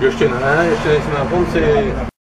Göçtün ha, göçtün ismi, pomsi.